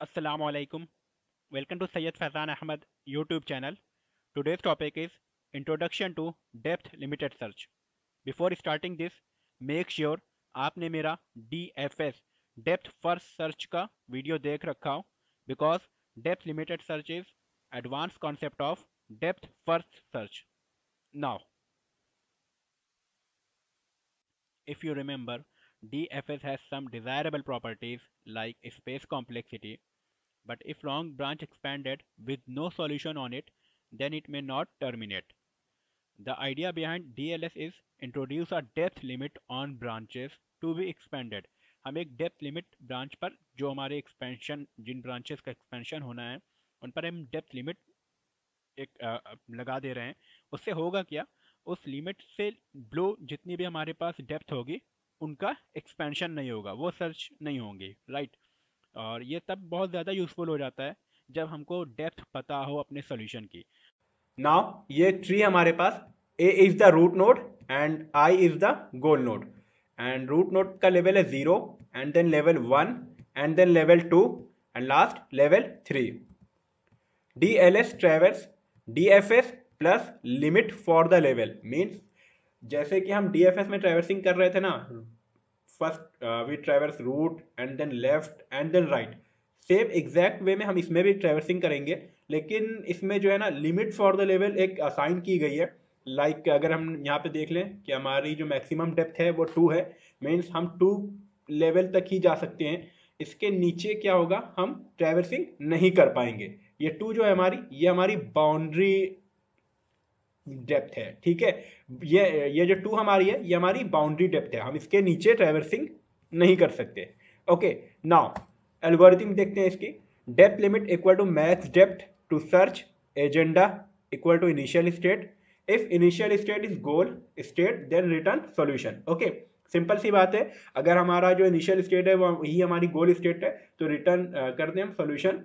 Assalamu alaikum. Welcome to Syed Faizan Ahmad YouTube channel. Today's topic is Introduction to Depth Limited Search. Before starting this, make sure आपने मेरा DFS Depth First Search का video देख रखा हो because Depth Limited Search is advanced concept of Depth First Search. Now, if you remember, DFS has some desirable properties like space complexity, but if long branch expanded with no solution on it, then it may not terminate. The idea behind DLS is introduce a depth limit on branches to be expanded. हम एक depth limit branch पर जो हमारे expansion जिन branches का expansion होना है उन पर हम डेप्थ लिमिट एक आ, लगा दे रहे हैं उससे होगा क्या उस लिमिट से ब्लो जितनी भी हमारे पास डेप्थ होगी उनका एक्सपेंशन नहीं होगा वो सर्च नहीं होंगे राइट और ये तब बहुत ज़्यादा यूज़फुल हो जाता है, जब हमको डेप्थ पता हो अपने सोल्यूशन की। नाउ ये ट्री हमारे पास A is the root node and I is the goal node and root node का लेवल है zero and then level one and then level two and last level three D L S travels D F S plus limit for the level means जैसे कि हम D F S में ट्रेवल्सिंग कर रहे थे ना first we traverse root and then left and then right same exact way में हम इसमें भी ट्रेवर्सिंग करेंगे लेकिन इसमें जो है ना लिमिट फॉर द लेवल एक असाइन की गई है। लाइक like, अगर हम यहाँ पे देख लें कि हमारी जो मैक्सिमम डेप्थ है वो टू है। मीन्स हम टू लेवल तक ही जा सकते हैं। इसके नीचे क्या होगा? हम ट्रेवर्सिंग नहीं कर पाएँगे। ये टू जो है हमारी ये हमारी बाउंड्री डेप्थ है, ठीक है? ये ये जो टू हमारी है, ये हमारी बाउंड्री डेप्थ है, हम इसके नीचे ट्रेवर्सिंग नहीं कर सकते। ओके नाउ एल्गोरिथम देखते हैं इसकी। Depth limit equal to max depth to search agenda equal to initial state if initial state is goal state then return solution okay simple सी बात है। अगर हमारा जो इनिशियल स्टेट है वही हमारी गोल स्टेट है तो रिटर्न कर दें हम सोल्यूशन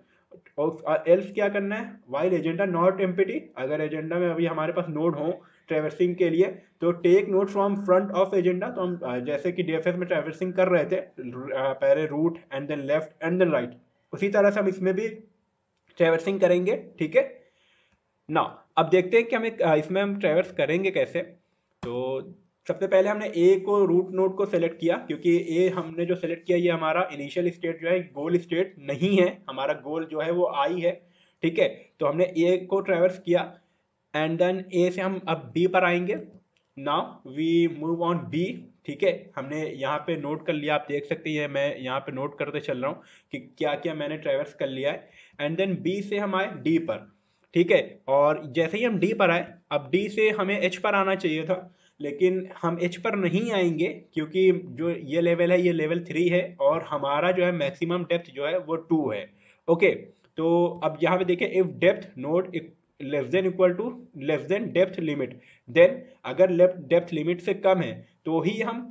और एल्स क्या करना है? वाइल एजेंडा नॉट एम्पिटी अगर एजेंडा में अभी हमारे पास नोड हो ट्रेवर्सिंग के लिए तो take node from front of agenda तो हम जैसे कि डीएफएस में ट्रेवर्सिंग कर रहे थे पहले root and then left and then right उसी तरह से हम इसमें भी ट्रेवर्सिंग करेंगे, ठीक है? ना अब देखते हैं कि हमें इसमें हम ट्रेवर्स करेंगे कैसे? तो सबसे पहले हमने ए को रूट नोड को सेलेक्ट किया, क्योंकि ए हमने जो सेलेक्ट किया, ये हमारा इनिशियल स्टेट जो है गोल स्टेट नहीं है। हमारा गोल जो है, वो आई है। ठीक है? तो हमने ए को ट्रेवर्स किया एंड देन ए से हम अब बी पर आएँगे। Now we move on B ठीक है? हमने यहाँ पे नोट कर लिया, आप देख सकते हैं मैं यहाँ पे नोट करते चल रहा हूँ कि क्या क्या मैंने ट्रेवर्स कर लिया है। एंड देन बी से हम आए डी पर। ठीक है? और जैसे ही हम डी पर आए, अब डी से हमें एच पर आना चाहिए था। लेकिन हम एच पर नहीं आएँगे क्योंकि जो ये लेवल है, ये लेवल थ्री है और हमारा जो है मैक्सिमम डेप्थ जो है वो टू है। ओके तो अब यहाँ पे देखिए if depth node less than equal to less than depth limit then अगर लेफ़्ट डेप्थ लिमिट से कम है तो ही हम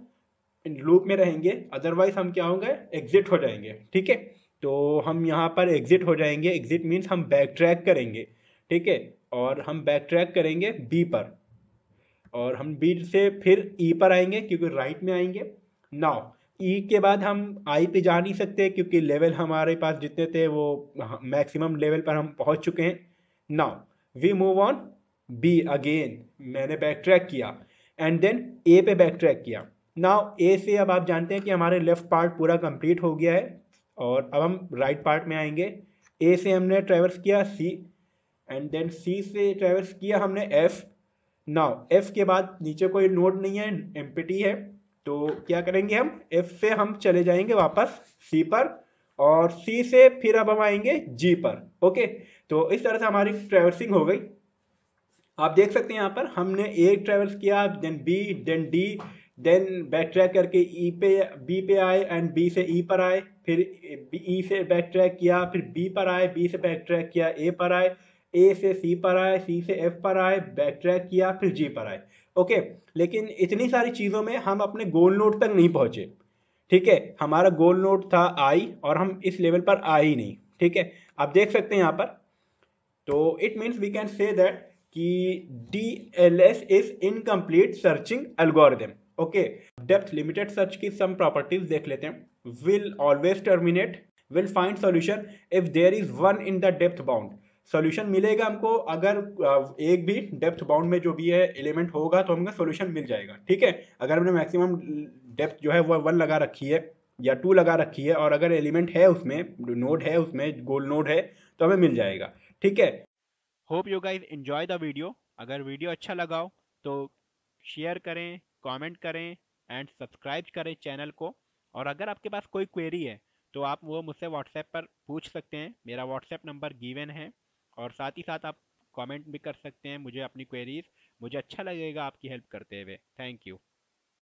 लूप में रहेंगे अदरवाइज़ हम क्या होंगे एग्जिट हो जाएँगे। ठीक है? तो हम यहाँ पर एग्जिट हो जाएँगे। एग्जिट मीन्स हम बैक ट्रैक करेंगे। ठीक है? और हम बैक ट्रैक करेंगे बी पर। और हम बी से फिर ई e पर आएँगे, क्योंकि राइट में आएँगे। नाउ ई के बाद हम आई पे जा नहीं सकते, क्योंकि लेवल हमारे पास जितने थे, वो मैक्सिमम लेवल पर हम पहुँच चुके हैं। Now we move on B again मैंने बैक ट्रैक किया। एंड देन ए पे बैक ट्रैक किया। नाउ ए से अब आप जानते हैं कि हमारे लेफ़्ट पार्ट पूरा कंप्लीट हो गया है, और अब हम राइट right पार्ट में आएँगे। ए से हमने ट्रेवर्स किया सी एंड देन सी से ट्रेवर्स किया हमने एफ़ नाउ एफ़ के बाद नीचे कोई नोट नहीं है एम्पिटी है तो क्या करेंगे हम? एफ़ से हम चले जाएँगे वापस सी पर और सी से फिर अब हम आएँगे जी पर ओके तो इस तरह से हमारी ट्रेवर्सिंग हो गई। आप देख सकते हैं यहाँ पर हमने ए ट्रेवर्स किया then B then D then backtrack करके ई e पे बी पे आए एंड बी से ई e पर आए, फिर ई e से बैक ट्रैक किया, फिर बी पर आए बी से बैक ट्रैक किया ए पर आए ए से सी पर आए सी से एफ़ पर आए बैक ट्रैक किया, फिर जी पर आए। ओके लेकिन इतनी सारी चीज़ों में हम अपने गोल नोट तक नहीं पहुँचे। ठीक है, हमारा गोल नोट था आई और हम इस लेवल पर आए ही नहीं। ठीक है, आप देख सकते हैं यहाँ पर। तो it means we can say that कि D L S is incomplete searching algorithm okay depth limited search की सम प्रॉपर्टीज़ देख लेते हैं। Will always terminate will find solution if there is one in the depth bound solution मिलेगा हमको, अगर एक भी डेप्थ बाउंड में जो भी है एलिमेंट होगा तो हमको सोल्यूशन मिल जाएगा, ठीक है? अगर हमने मैक्सिमम डेप्थ जो है वो वन लगा रखी है या टू लगा रखी है और अगर एलिमेंट है उसमें नोड है उसमें, गोल नोड है तो हमें मिल जाएगा, ठीक है? Hope you guys enjoy the video अगर वीडियो अच्छा लगा हो तो शेयर करें कमेंट करें एंड सब्सक्राइब करें चैनल को। और अगर आपके पास कोई क्वेरी है तो आप वो मुझसे व्हाट्सएप पर पूछ सकते हैं। मेरा व्हाट्सएप नंबर गिवन है। और साथ ही साथ आप कमेंट भी कर सकते हैं मुझे अपनी क्वेरीज मुझे अच्छा लगेगा आपकी हेल्प करते हुए। Thank you